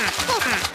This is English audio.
ha, ha.